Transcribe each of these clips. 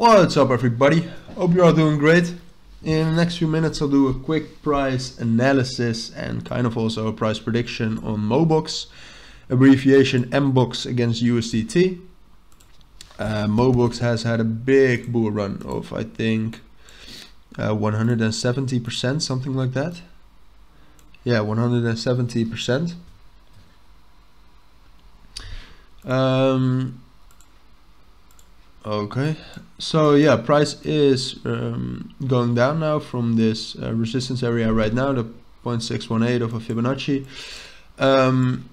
What's up everybody? Hope you're doing great. In the next few minutes I'll do a quick price analysis and kind of also a price prediction on Mobox, abbreviation MBOX against USDT. Uh, Mobox has had a big bull run of I think 170%, uh, something like that. Yeah, 170%. Um, Okay, so yeah, price is um, going down now from this uh, resistance area right now, the 0.618 of a Fibonacci. Um,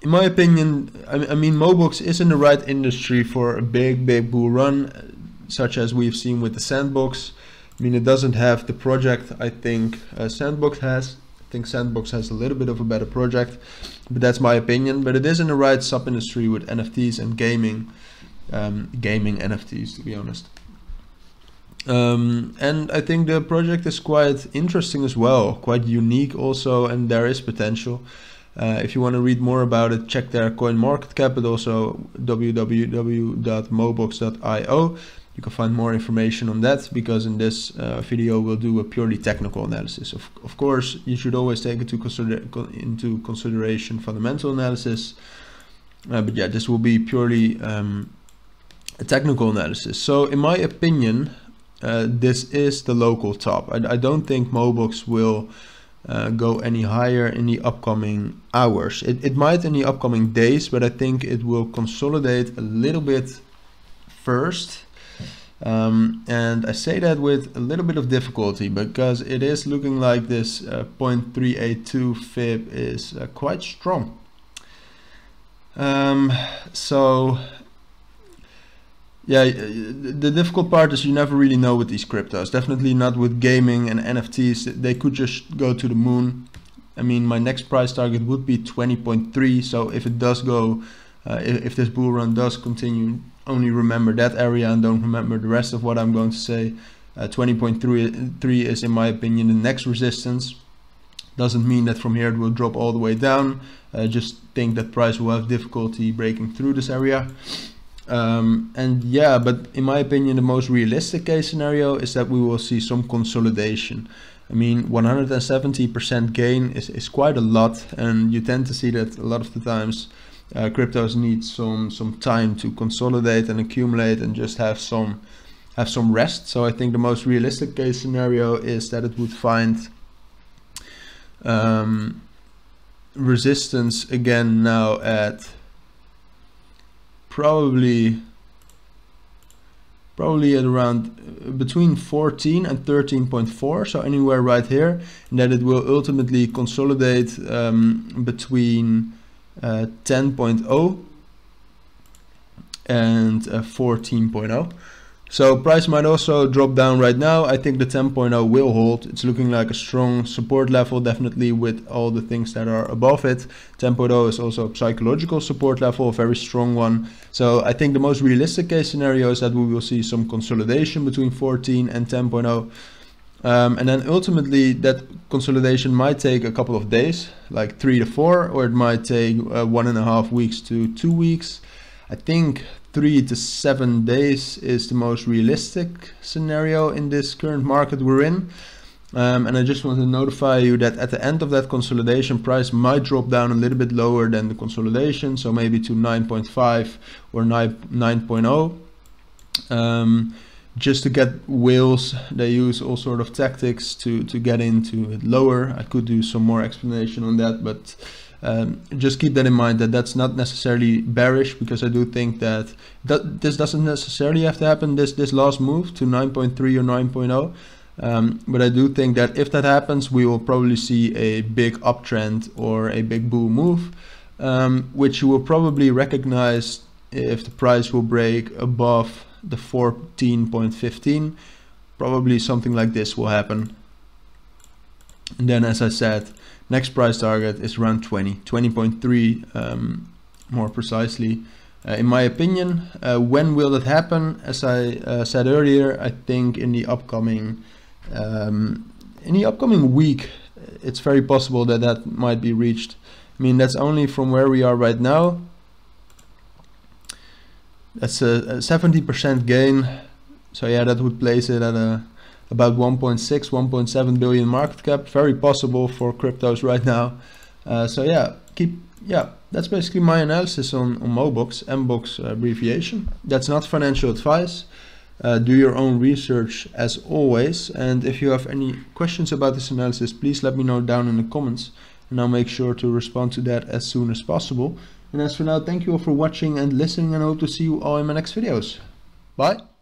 in my opinion, I, I mean, Mobox is in the right industry for a big, big bull run, such as we've seen with the Sandbox. I mean, it doesn't have the project I think uh, Sandbox has. Think Sandbox has a little bit of a better project, but that's my opinion. But it is in the right sub-industry with NFTs and gaming um, gaming NFTs, to be honest. Um, and I think the project is quite interesting as well, quite unique also, and there is potential. Uh, if you want to read more about it, check their coin market cap, but also www.mobox.io. You can find more information on that because in this uh, video we'll do a purely technical analysis. Of, of course, you should always take into, consider into consideration fundamental analysis, uh, but yeah, this will be purely um, a technical analysis. So in my opinion, uh, this is the local top. I, I don't think Mobox will uh, go any higher in the upcoming hours. It, it might in the upcoming days, but I think it will consolidate a little bit first. Um, and I say that with a little bit of difficulty because it is looking like this uh, 0.382 fib is uh, quite strong. Um, so yeah, the difficult part is you never really know with these cryptos. Definitely not with gaming and NFTs. They could just go to the moon. I mean, my next price target would be 20.3. So if it does go, uh, if, this bull run does continue, only remember that area and don't remember the rest of what I'm going to say. 20.3 uh, is, in my opinion, the next resistance. Doesn't mean that from here it will drop all the way down. Uh, just think that price will have difficulty breaking through this area. Um, and yeah, but in my opinion, the most realistic case scenario is that we will see some consolidation. I mean, 170% gain is, is quite a lot, and you tend to see that a lot of the times uh, cryptos need some some time to consolidate and accumulate and just have some have some rest. So I think the most realistic case scenario is that it would find um, resistance again now at probably probably at around uh, between 14 and 13.4 so anywhere right here and that it will ultimately consolidate um, between 10.0 and uh, 14.0 so price might also drop down right now. I think the 10.0 will hold. It's looking like a strong support level, definitely with all the things that are above it. 10.0 is also a psychological support level, a very strong one. So I think the most realistic case scenario is that we will see some consolidation between 14 and 10.0. Um, and then ultimately that consolidation might take a couple of days, like three to four, or it might take uh, one and a half weeks to two weeks. I think three to seven days is the most realistic scenario in this current market we're in. Um, and I just want to notify you that at the end of that consolidation price might drop down a little bit lower than the consolidation, so maybe to 9.5 or 9, 9.0. Um, just to get whales, they use all sort of tactics to, to get into it lower. I could do some more explanation on that, but um, just keep that in mind that that's not necessarily bearish because I do think that, that this doesn't necessarily have to happen this this last move to 9.3 or 9.0 um, but I do think that if that happens we will probably see a big uptrend or a big bull move um, which you will probably recognize if the price will break above the 14.15 probably something like this will happen and then as I said Next price target is around 20, 20.3 um, more precisely. Uh, in my opinion, uh, when will that happen? As I uh, said earlier, I think in the upcoming um, in the upcoming week, it's very possible that that might be reached. I mean, that's only from where we are right now. That's a 70% gain. So yeah, that would place it at a about 1.6, 1.7 billion market cap. Very possible for cryptos right now. Uh, so yeah, keep yeah. That's basically my analysis on on Mobox, Mbox abbreviation. That's not financial advice. Uh, do your own research as always. And if you have any questions about this analysis, please let me know down in the comments and I'll make sure to respond to that as soon as possible. And as for now, thank you all for watching and listening and I hope to see you all in my next videos. Bye!